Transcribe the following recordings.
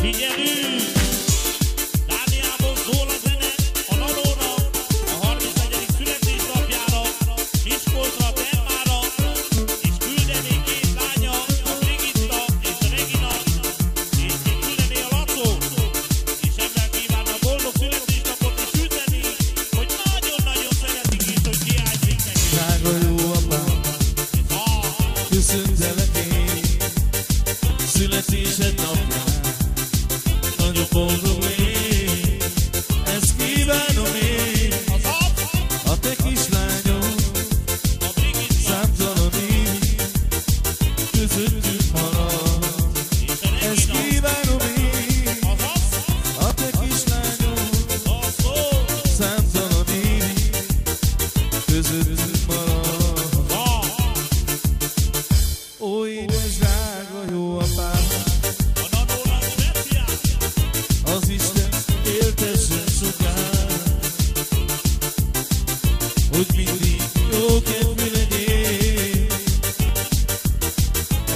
Сидели dobozom én, kívánom én, a te kislányom, számtalan így, közöttünk halad. Ezt kívánom én, a te kislányom, számtalan így, közöttünk desde su hogar. Úgy mindig jó kedvű legyél,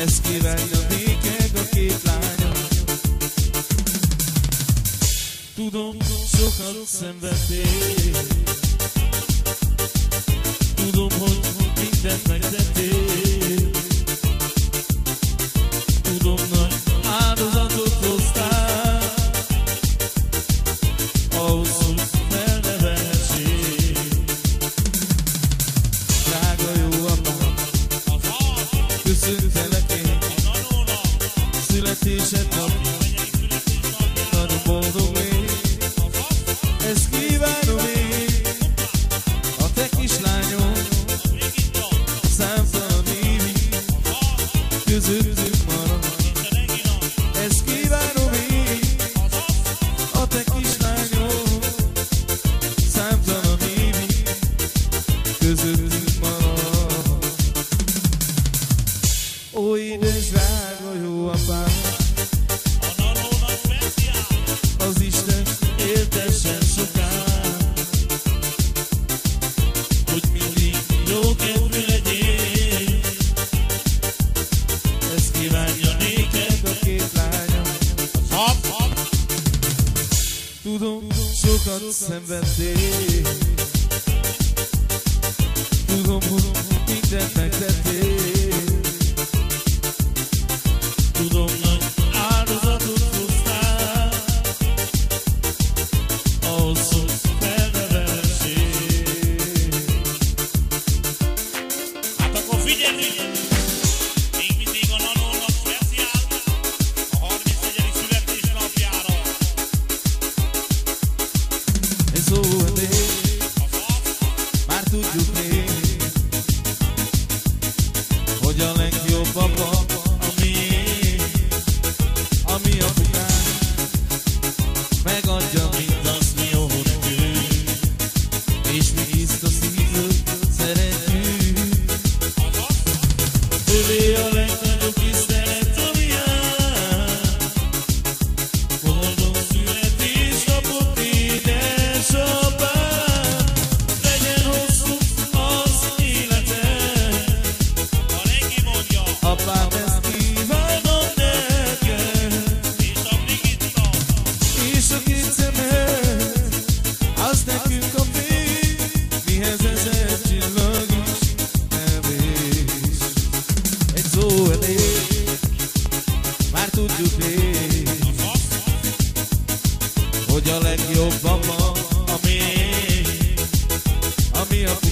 ezt kívánja néked a. Tudom, sokat szenvedtél, boldog légy, ezt kívánom én, a te kislányom, számtalan évig közöttünk. sokat szenvedtél Tudom, hogy mindent megtettél szólnék, tudjuk hogy a legjobb abba, ami ami a bukán, megadja mindazt, mi jó és mi tiszta szívből szeretjük. jó elég, már hogy a legjobb a ma, ami, ami a